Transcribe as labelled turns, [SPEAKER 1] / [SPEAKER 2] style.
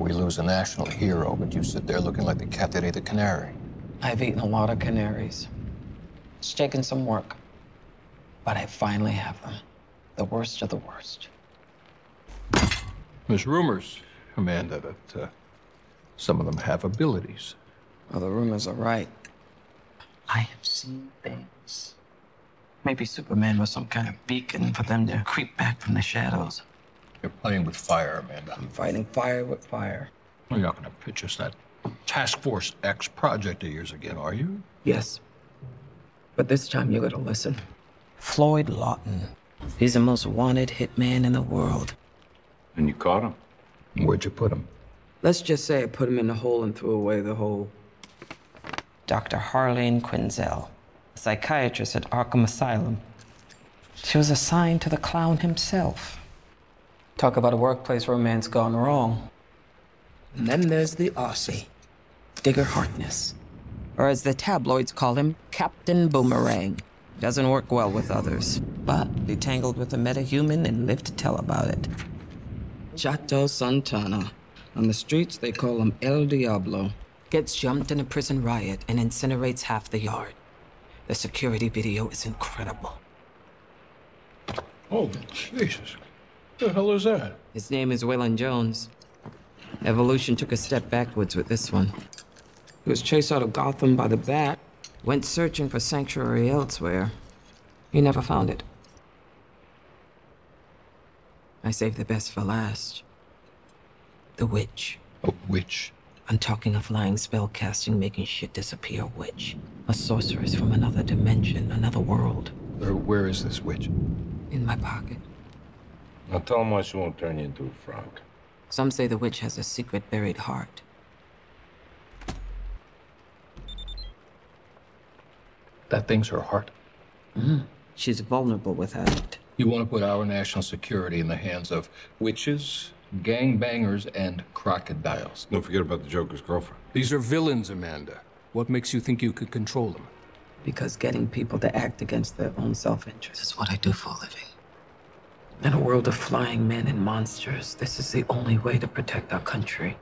[SPEAKER 1] we lose a national hero, but you sit there looking like the cat that ate the canary.
[SPEAKER 2] I've eaten a lot of canaries. It's taken some work, but I finally have them. The worst of the worst.
[SPEAKER 1] There's rumors, Amanda, that uh, some of them have abilities.
[SPEAKER 2] Well, the rumors are right. I have seen things. Maybe Superman was some kind of beacon for them to creep back from the shadows.
[SPEAKER 1] You're playing with fire, Amanda.
[SPEAKER 2] I'm fighting fire with fire.
[SPEAKER 1] You're not going to pitch us that Task Force X project of yours again, are you?
[SPEAKER 2] Yes. But this time you're going to listen. Floyd Lawton. He's the most wanted hitman in the world.
[SPEAKER 3] And you caught him?
[SPEAKER 1] Where'd you put him?
[SPEAKER 2] Let's just say I put him in the hole and threw away the hole. Dr. Harleen Quinzel, a psychiatrist at Arkham Asylum. She was assigned to the clown himself. Talk about a workplace romance gone wrong. And then there's the Aussie, Digger Harkness. Or as the tabloids call him, Captain Boomerang. Doesn't work well with others, but he tangled with a metahuman and lived to tell about it. Chato Santana. On the streets, they call him El Diablo. Gets jumped in a prison riot and incinerates half the yard. The security video is incredible.
[SPEAKER 1] Oh, Jesus. What the hell is that?
[SPEAKER 2] His name is Waylon Jones. Evolution took a step backwards with this one. He was chased out of Gotham by the Bat, went searching for sanctuary elsewhere. He never found it. I saved the best for last. The witch.
[SPEAKER 1] A witch.
[SPEAKER 2] I'm talking a flying spell casting, making shit disappear witch. A sorceress from another dimension, another world.
[SPEAKER 1] Where, where is this witch?
[SPEAKER 2] In my pocket.
[SPEAKER 3] Now tell him why she won't turn you into a frog.
[SPEAKER 2] Some say the witch has a secret buried heart.
[SPEAKER 1] That thing's her heart. Mm-hmm.
[SPEAKER 2] She's vulnerable without it.
[SPEAKER 1] You want to put our national security in the hands of witches, gangbangers, and crocodiles.
[SPEAKER 3] Don't forget about the Joker's girlfriend.
[SPEAKER 1] These are villains, Amanda. What makes you think you could control them?
[SPEAKER 2] Because getting people to act against their own self interest is what I do for a living. In a world of flying men and monsters, this is the only way to protect our country.